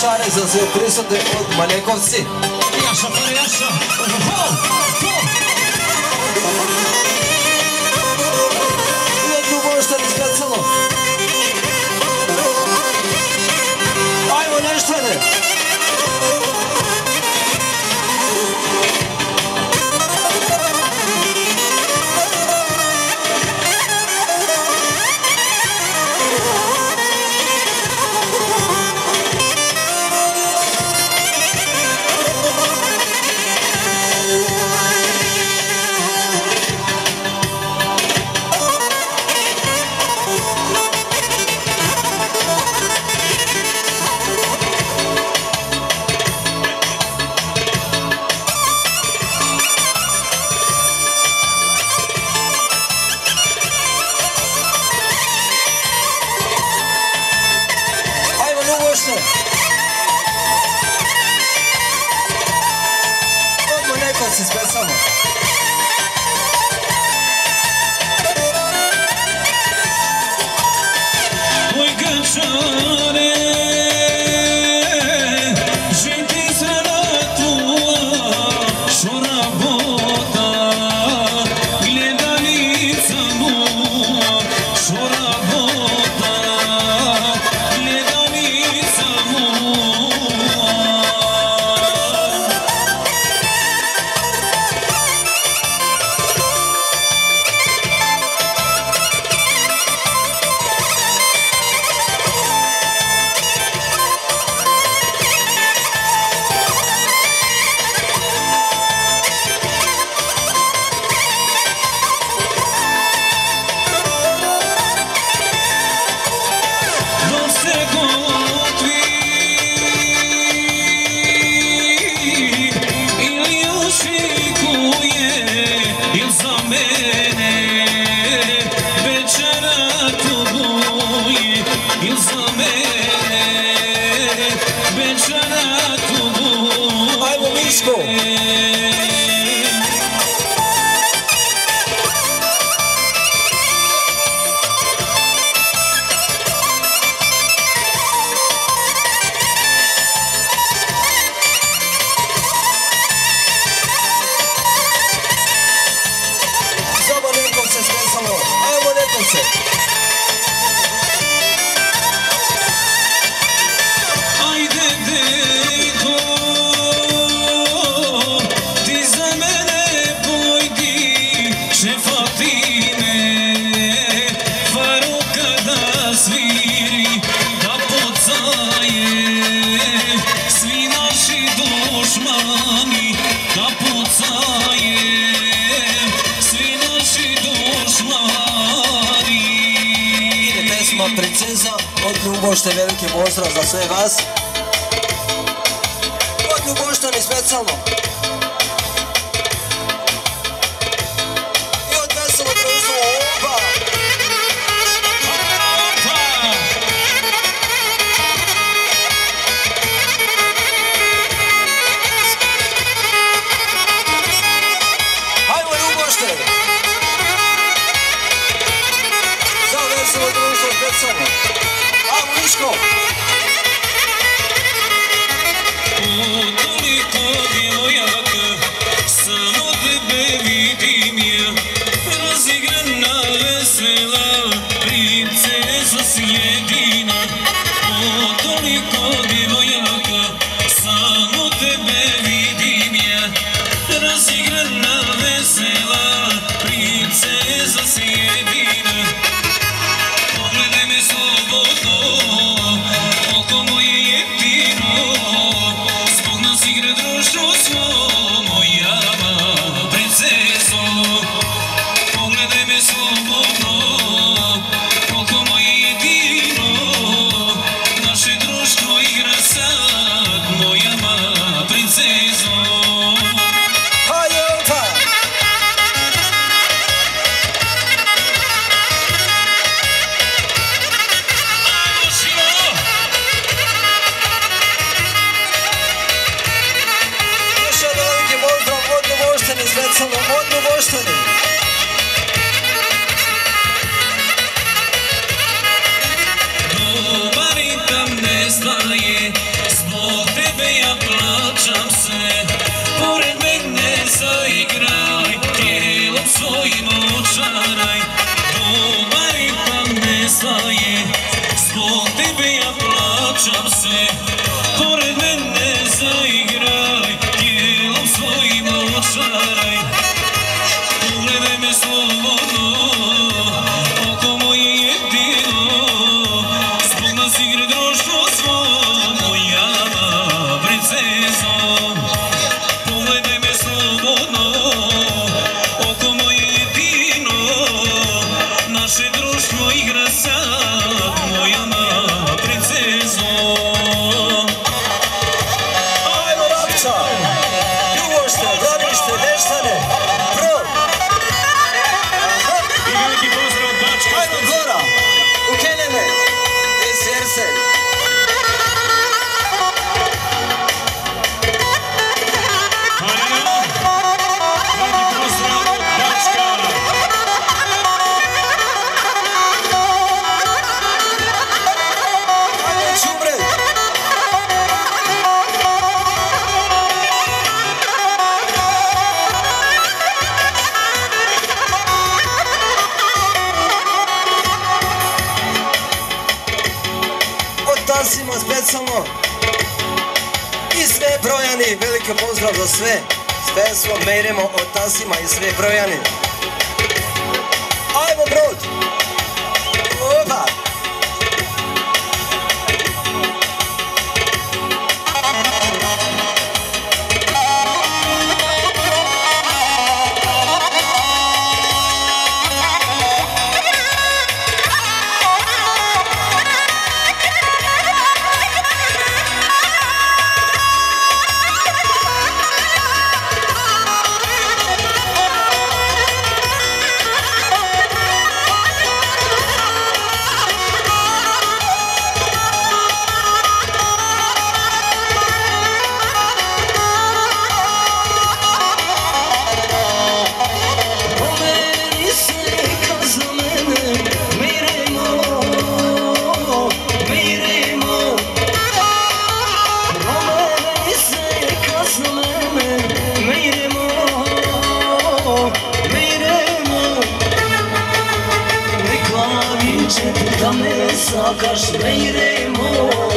шарик за след 30 от Малековци. Яша, Яша! Jednu možda mi zgacalo. Ajmo nešto ne! そう。I will be. уште велики поздрав за све вас. Од љубовта ни специјално. Aleksandar Modno Voštani. Dobar ritam ne staje, zbog tebe ja plaćam se. Pored mene zaigraj, tijelom svojim očaraj. Dobar ritam ne staje, zbog tebe ja plaćam se. Pored mene zaigraj, tijelom svojim očaraj. I sve brojani, veliki pozdrav za sve. S pesmom Meremo od Tasima i sve brojani. Ajmo brod! Sadaş meyreyim o